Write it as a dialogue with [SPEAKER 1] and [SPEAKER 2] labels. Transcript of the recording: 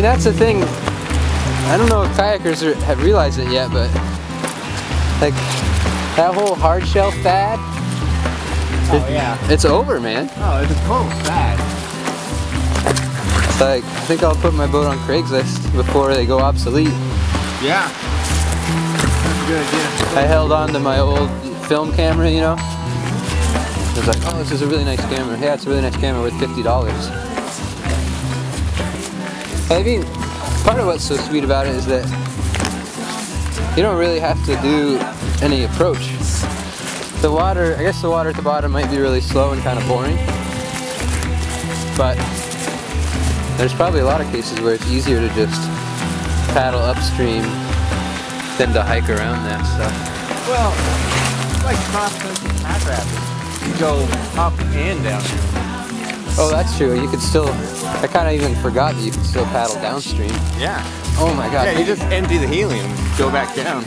[SPEAKER 1] mean, that's the thing. I don't know if kayakers are, have realized it yet, but like that whole hard shell fad,
[SPEAKER 2] Oh yeah.
[SPEAKER 1] it's over, man.
[SPEAKER 2] Oh, it's a total fad.
[SPEAKER 1] It's like I think I'll put my boat on Craigslist before they go obsolete.
[SPEAKER 2] Yeah. That's a good idea.
[SPEAKER 1] I held on to my old film camera, you know. I was like, oh, this is a really nice camera. Yeah, it's a really nice camera worth fifty dollars. I mean, part of what's so sweet about it is that you don't really have to do any approach. The water, I guess the water at the bottom might be really slow and kind of boring, but there's probably a lot of cases where it's easier to just paddle upstream than to hike around that stuff.
[SPEAKER 2] Well, like cross country pack rapids. You go up and down.
[SPEAKER 1] Oh, that's true. You could still. I kind of even forgot that you could still paddle downstream.
[SPEAKER 2] Yeah.
[SPEAKER 1] Oh my god.
[SPEAKER 2] Yeah, you just empty the helium, go back down.